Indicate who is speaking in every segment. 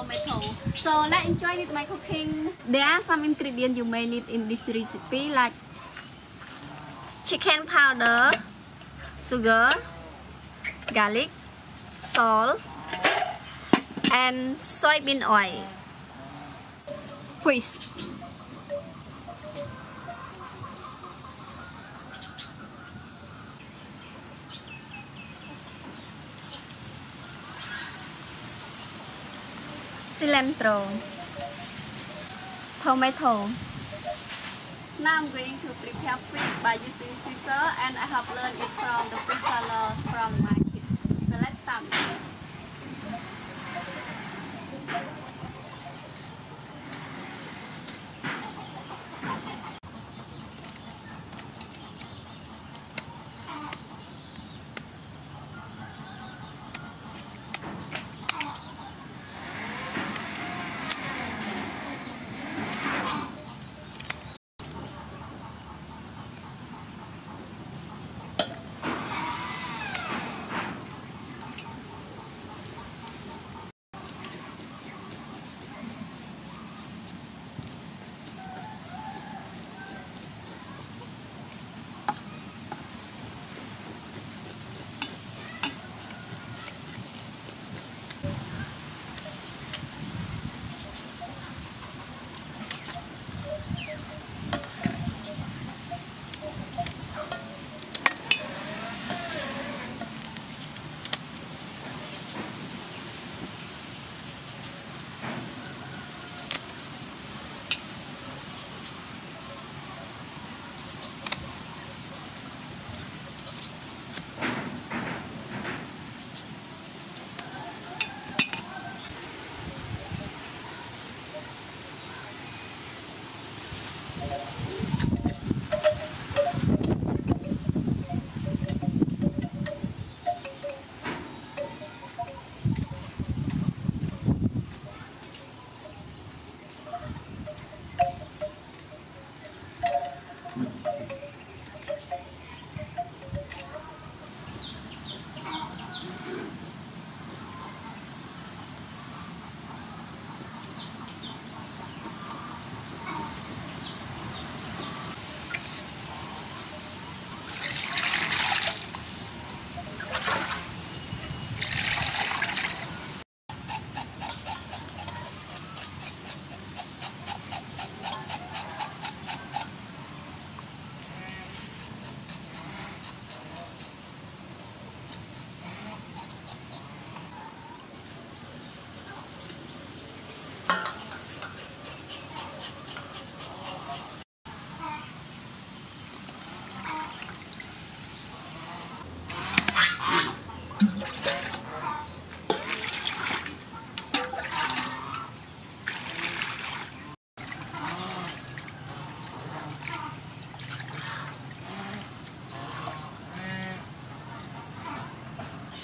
Speaker 1: tomato. So let's enjoy with my cooking. There are some ingredients you may need in this recipe like chicken powder, sugar, garlic, salt, and soybean oil. Fish. Cilantro, tomato. Now I'm going to prepare fish by using scissor and I have learned it from the fish seller from my kid. So let's start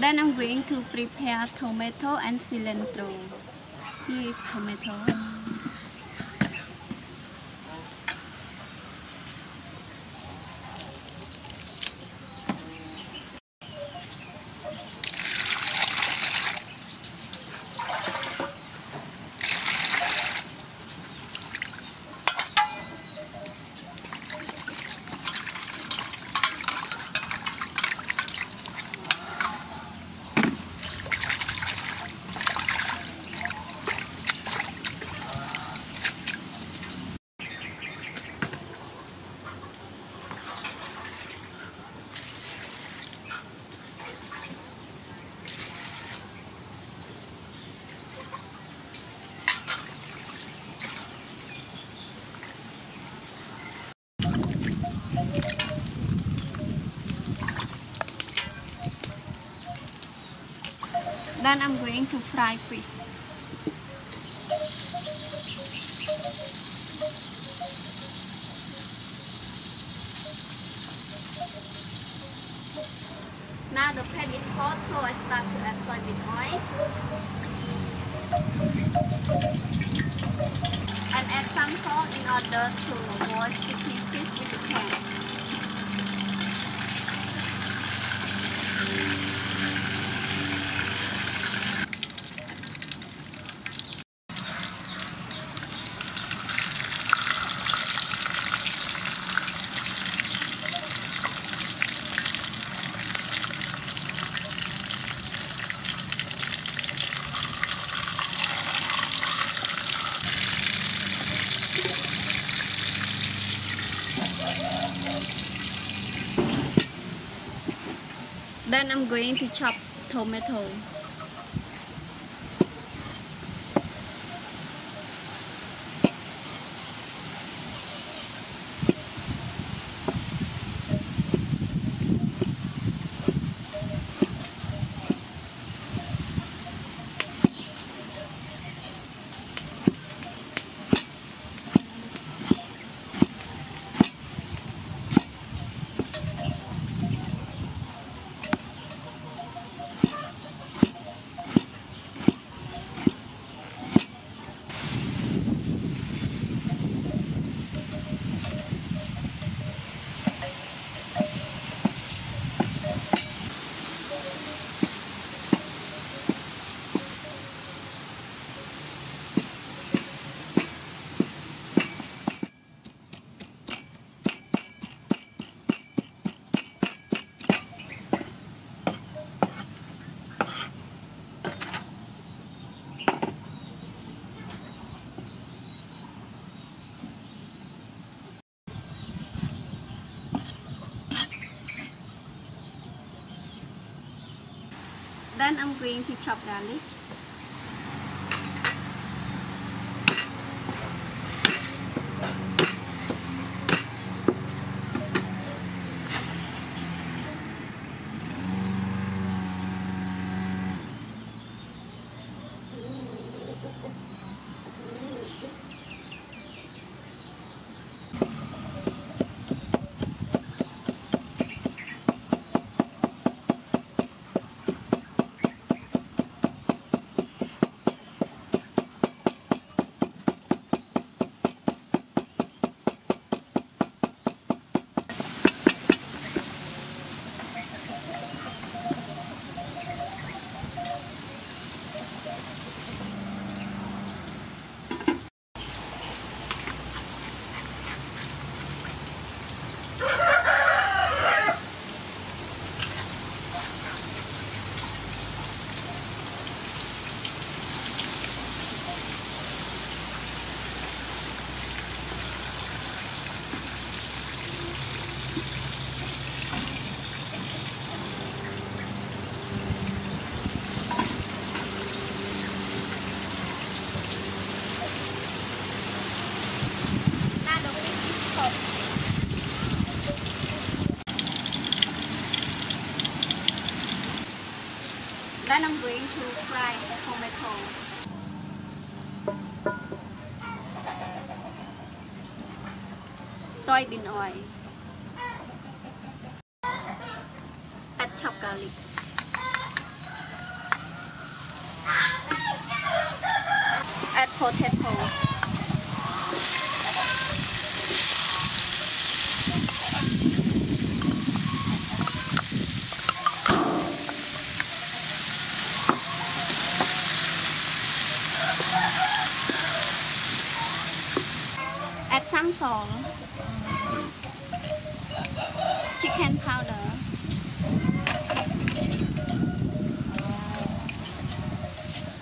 Speaker 1: Then I'm going to prepare tomato and cilantro. Here is tomato. Then I'm going to fry fish. Now the pan is hot, so I start to add soybean oil. And add some salt in order to avoid sticking fish with the pan. Then I'm going to chop tomato. Then I'm going to chop garlic. And I'm going to fry the tomato. Soybean oil. Add chopped garlic. Add potato. ทั้งสอง chicken powder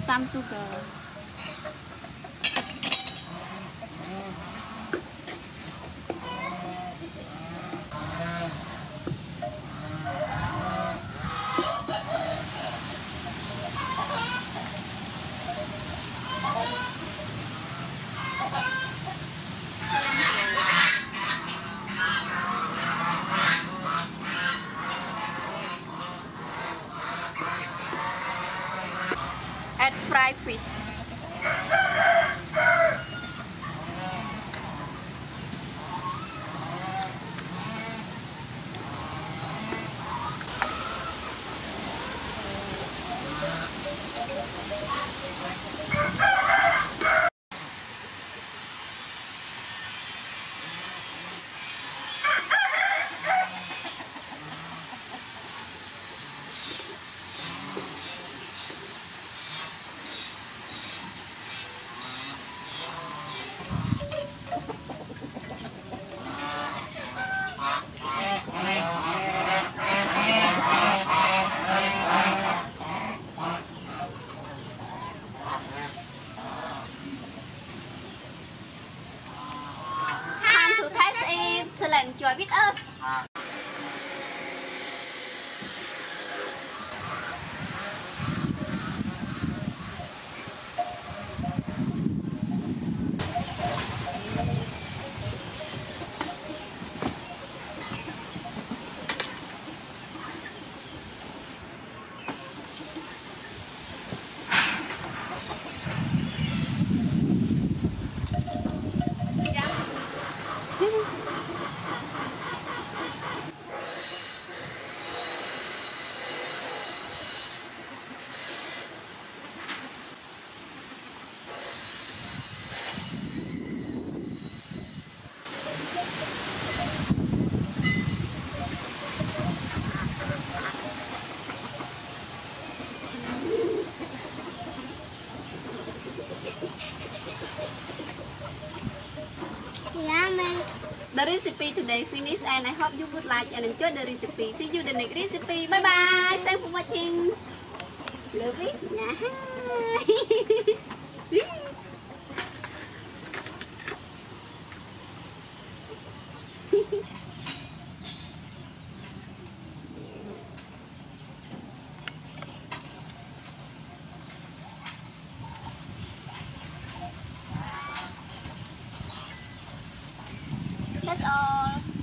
Speaker 1: ซัมซูเกอร์ So enjoy with us. Recipe today finished and I hope you would like and enjoy the recipe. See you the next recipe. Bye bye. Thanks for watching. Love it. Yeah. All.